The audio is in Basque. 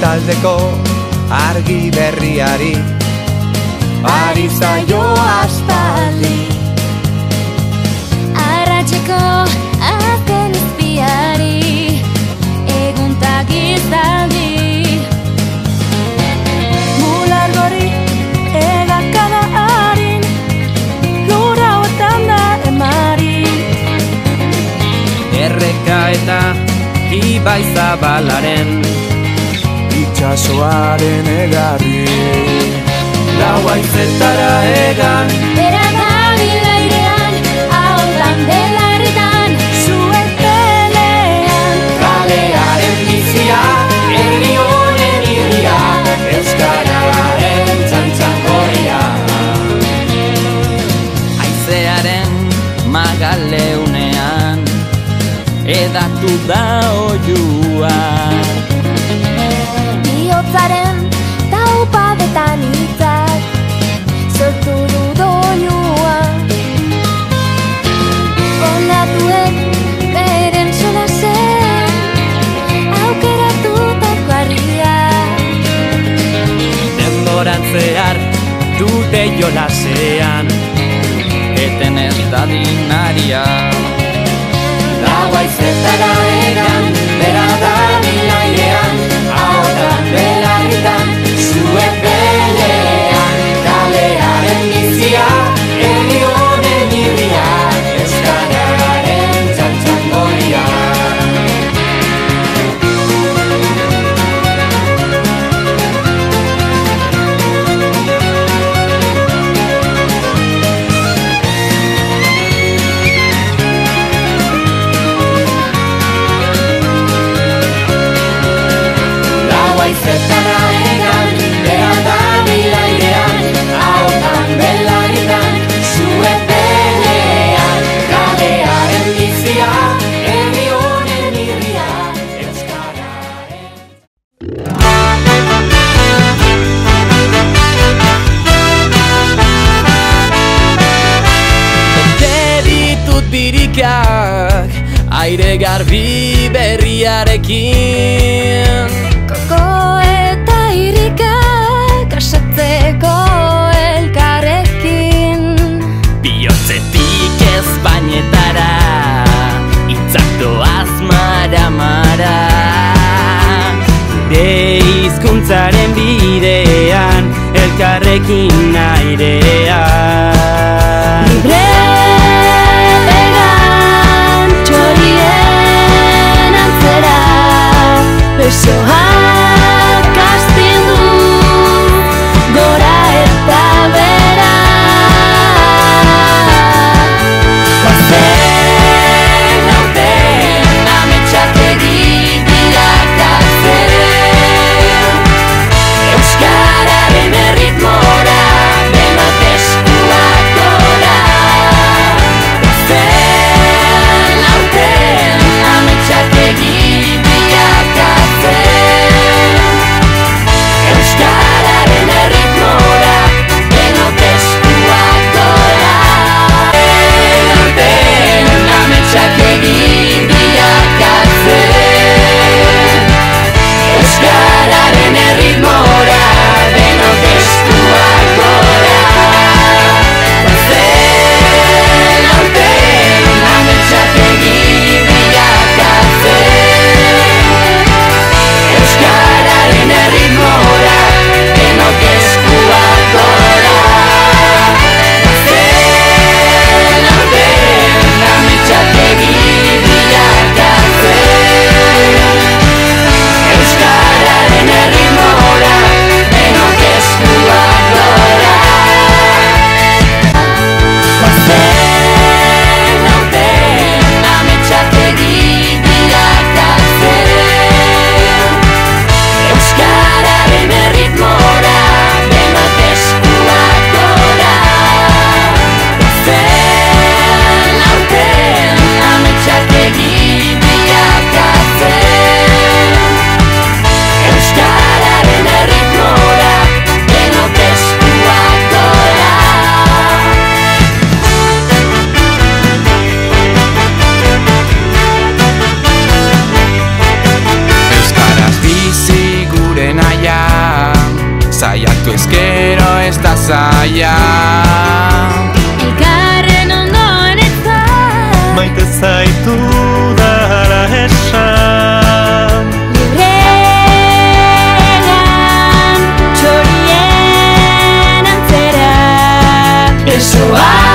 taldeko argi berriari. Ari zaio aspaldi. Arratxeko azken izpiari Eguntak izaldi Mular gorri egakada harin Lura hoetan da emari. Erreka eta ibai zabalaren Itxasoaren egarri. Lau aizetara egan. Bera da bilairean Ahotan belarritan Zuek pelean Kalearen bizia Herri honen irria Euskararen txantxangoria Aizearen magaleunean Edatu da oiua Zehar dute jolasean. Eten ez da dinaria Lau aizetara egan aizetara egan Bera da bilairean Ahotan belarritan Zuek pelean Kalearen bizia Herri honen irria Euskararen Bete ditut birikak Aire garbi berriarekin hizkuntzaren bidean Elkarrekin airean ez da zaila Elkarren ondoen eta Maite zaitu dara esan. Librean Txorien antzera. Besoa